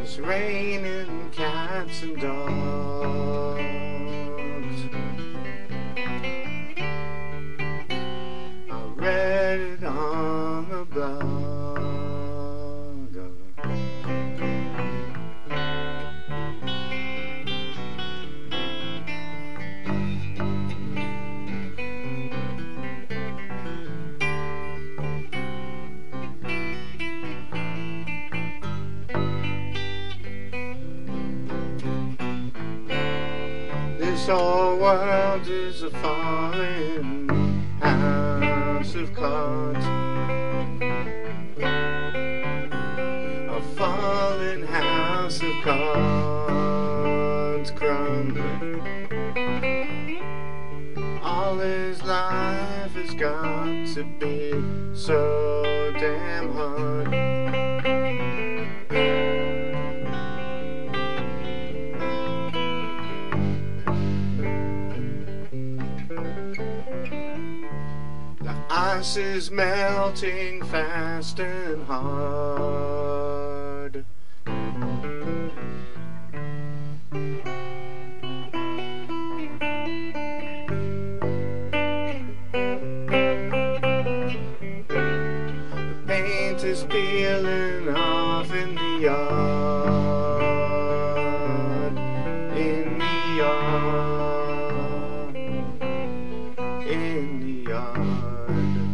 It's raining cats and dogs. This whole world is a falling house of cards. A falling house of cards crumbling. All his life has got to be so Ice is melting fast and hard. The paint is peeling off in the yard. In the yard. In the yard. America.